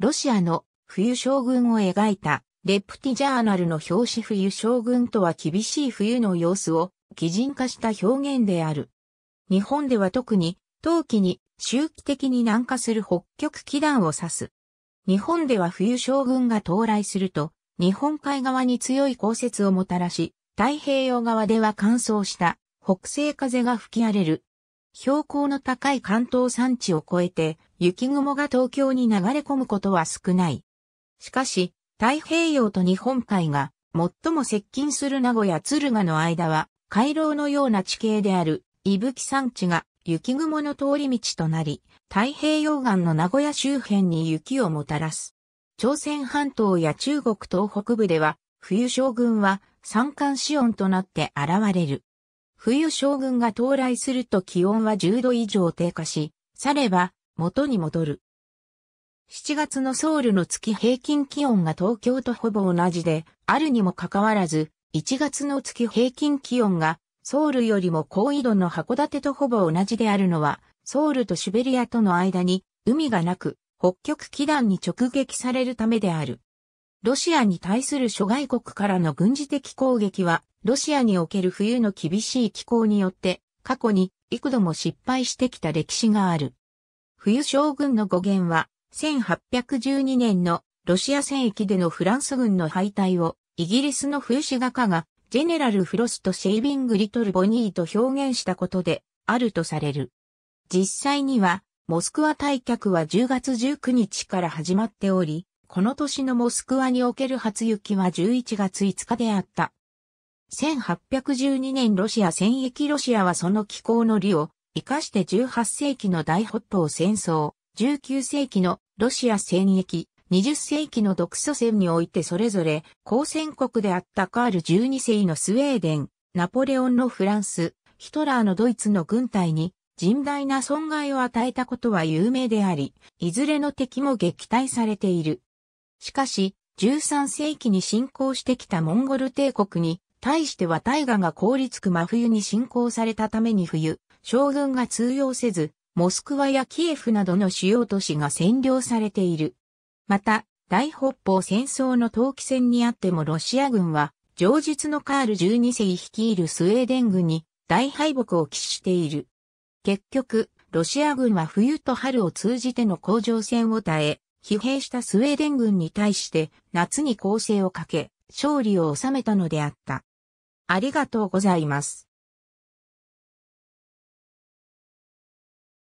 ロシアの冬将軍を描いたレプティジャーナルの表紙冬将軍とは厳しい冬の様子を擬人化した表現である。日本では特に冬季に周期的に南下する北極気団を指す。日本では冬将軍が到来すると、日本海側に強い降雪をもたらし、太平洋側では乾燥した北西風が吹き荒れる。標高の高い関東山地を越えて雪雲が東京に流れ込むことは少ない。しかし、太平洋と日本海が最も接近する名古屋敦賀の間は、回廊のような地形である、伊吹山地が雪雲の通り道となり、太平洋岸の名古屋周辺に雪をもたらす。朝鮮半島や中国東北部では、冬将軍は三寒四温となって現れる。冬将軍が到来すると気温は10度以上低下し、されば元に戻る。7月のソウルの月平均気温が東京とほぼ同じで、あるにもかかわらず、1月の月平均気温がソウルよりも高緯度の函館とほぼ同じであるのは、ソウルとシベリアとの間に海がなく、北極気団に直撃されるためである。ロシアに対する諸外国からの軍事的攻撃は、ロシアにおける冬の厳しい気候によって、過去に幾度も失敗してきた歴史がある。冬将軍の語源は、1812年のロシア戦役でのフランス軍の敗退を、イギリスの風刺画家が、ジェネラル・フロスト・シェイビング・リトル・ボニーと表現したことで、あるとされる。実際には、モスクワ退却は10月19日から始まっており、この年のモスクワにおける初雪は11月5日であった。1812年ロシア戦役ロシアはその気候の利を生かして18世紀の大北方戦争、19世紀のロシア戦役、20世紀の独ソ戦においてそれぞれ交戦国であったカール12世のスウェーデン、ナポレオンのフランス、ヒトラーのドイツの軍隊に甚大な損害を与えたことは有名であり、いずれの敵も撃退されている。しかし、13世紀に侵攻してきたモンゴル帝国に、対しては大河が凍りつく真冬に侵攻されたために冬、将軍が通用せず、モスクワやキエフなどの主要都市が占領されている。また、大北方戦争の冬季戦にあってもロシア軍は、上述のカール12世率いるスウェーデン軍に大敗北を喫している。結局、ロシア軍は冬と春を通じての甲状戦を耐え、疲弊したスウェーデン軍に対して夏に攻勢をかけ、勝利を収めたのであった。ありがとうございます。